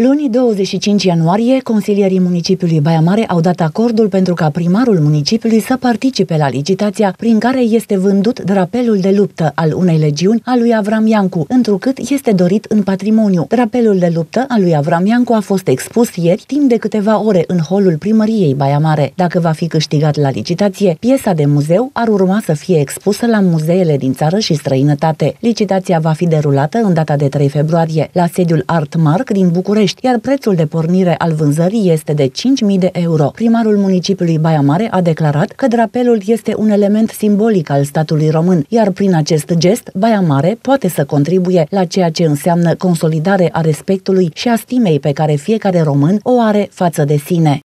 Luni 25 ianuarie, consilierii municipiului Baia Mare au dat acordul pentru ca primarul municipiului să participe la licitația prin care este vândut drapelul de luptă al unei legiuni a lui Avram Iancu, întrucât este dorit în patrimoniu. Drapelul de luptă al lui Avram Iancu a fost expus ieri timp de câteva ore în holul primăriei Baia Mare. Dacă va fi câștigat la licitație, piesa de muzeu ar urma să fie expusă la muzeele din țară și străinătate. Licitația va fi derulată în data de 3 februarie la sediul Artmark din București București, iar prețul de pornire al vânzării este de 5.000 de euro. Primarul municipiului Baia Mare a declarat că drapelul este un element simbolic al statului român, iar prin acest gest, Baia Mare poate să contribuie la ceea ce înseamnă consolidare a respectului și a stimei pe care fiecare român o are față de sine.